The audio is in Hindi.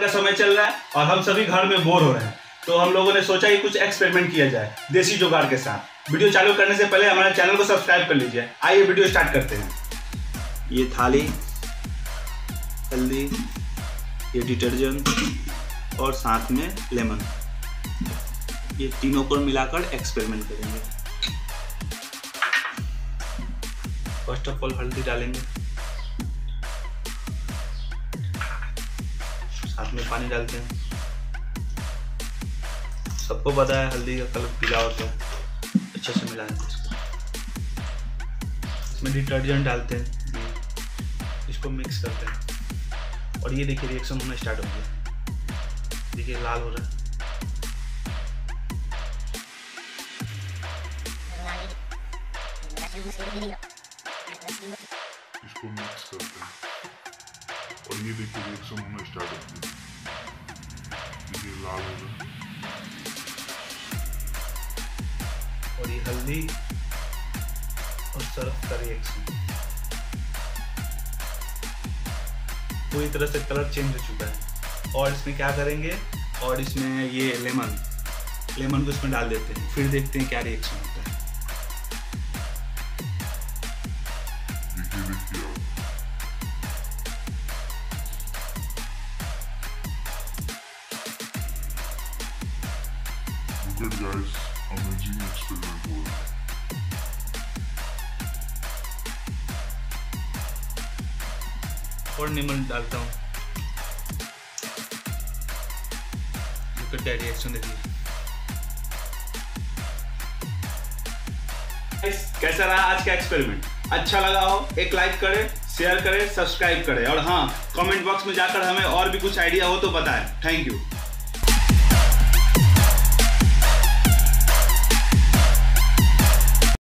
का समय चल रहा है और हम सभी घर में बोर हो रहे हैं। तो हम लोगों ने सोचा कि कुछ एक्सपेरिमेंट किया जाए, देसी जुगाड़ के साथ। वीडियो चालू करने से पहले हमारे चैनल को सब्सक्राइब कर लीजिए। आइए वीडियो स्टार्ट करते हैं। ये थाली, हल्दी, ये डिटर्जेंट और साथ में लेमन ये तीनों को मिलाकर एक्सपेरिमेंट करेंगे। फ़र्स्ट ऑफ़ ऑल हल्दी डालेंगे। साथ में पानी डालते हैं। सबको पता है हल्दी का कलर पीला होता है। अच्छे से मिलाएँगे इसको। इसमें डिटर्जेंट डालते हैं। इसको मिक्स करते हैं। और ये देखिए रिएक्शन होना स्टार्ट हो गया। देखिए, लाल हो रहा है। इसको मिक्स करते हैं। और ये देखिए रिएक्शन होना स्टार्ट हो गया देखिए लाल हो रहा और ये हल्दी और सर्फ का रिएक्शन पूरी तरह से कलर चेंज हो चुका है। और इसमें क्या करेंगे? और इसमें ये लेमन लेमन को इसमें डाल देते हैं। फिर देखते हैं क्या रिएक्शन होता है। Look at guys, amazing experiment है और लेमन डालता हूँ। लुक एट दैट रिएक्शन देखिए Guys, कैसा रहा आज का एक्सपेरिमेंट अच्छा लगा हो एक लाइक करें शेयर करें सब्सक्राइब करें। और हाँ कमेंट बॉक्स में जाकर हमें और भी कुछ आइडिया हो तो बताएँ। Thank you